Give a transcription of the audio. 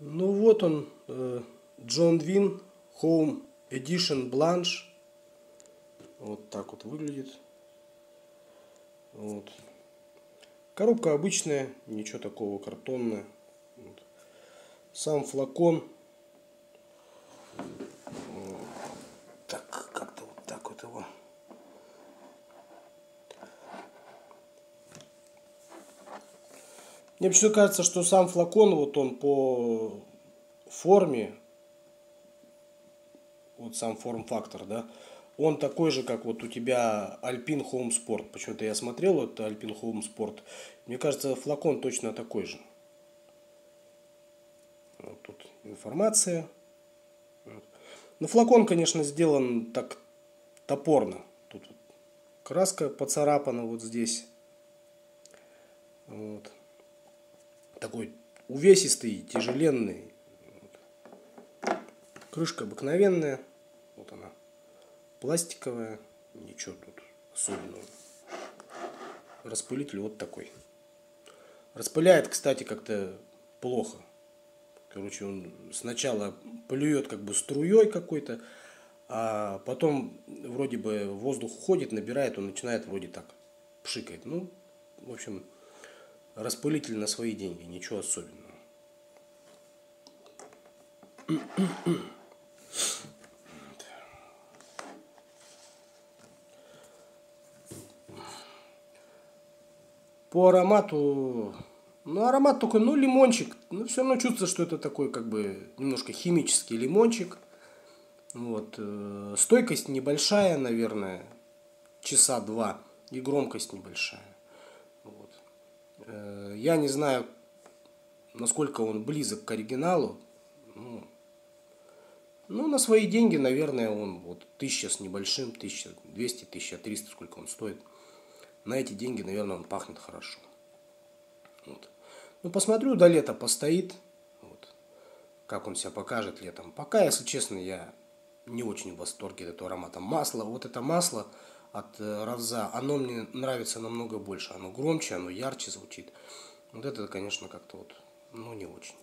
Ну вот он, э, Джон Вин Home Edition Blanche. Вот так вот выглядит. Вот. Коробка обычная, ничего такого картонная. Вот. Сам флакон. Так, как-то вот так вот его. Мне почему кажется, что сам флакон, вот он по форме, вот сам форм-фактор, да, он такой же, как вот у тебя Alpine Home Sport. Почему-то я смотрел это Alpine Home Sport. Мне кажется, флакон точно такой же. Вот тут информация. Но флакон, конечно, сделан так топорно. Тут вот краска поцарапана вот здесь. Вот. Увесистый, тяжеленный. Крышка обыкновенная. Вот она. Пластиковая. Ничего тут особенного. Распылитель вот такой. Распыляет, кстати, как-то плохо. Короче, он сначала плюет как бы струей какой-то, а потом вроде бы воздух уходит, набирает, он начинает вроде так пшикает. Ну, в общем, распылитель на свои деньги, ничего особенного. По аромату, ну аромат только, ну лимончик, но все равно чувствуется, что это такой как бы немножко химический лимончик. Вот. Э, стойкость небольшая, наверное, часа два, и громкость небольшая. Э, я не знаю, насколько он близок к оригиналу. Ну, ну, на свои деньги, наверное, он вот тысяча с небольшим, тысяча двести, тысяча триста, сколько он стоит на эти деньги, наверное, он пахнет хорошо. Вот. Ну, посмотрю, до лета постоит. Вот. Как он себя покажет летом. Пока, если честно, я не очень в восторге от этого аромата. Масло, вот это масло от э, Равза, оно мне нравится намного больше. Оно громче, оно ярче звучит. Вот это, конечно, как-то вот, ну, не очень.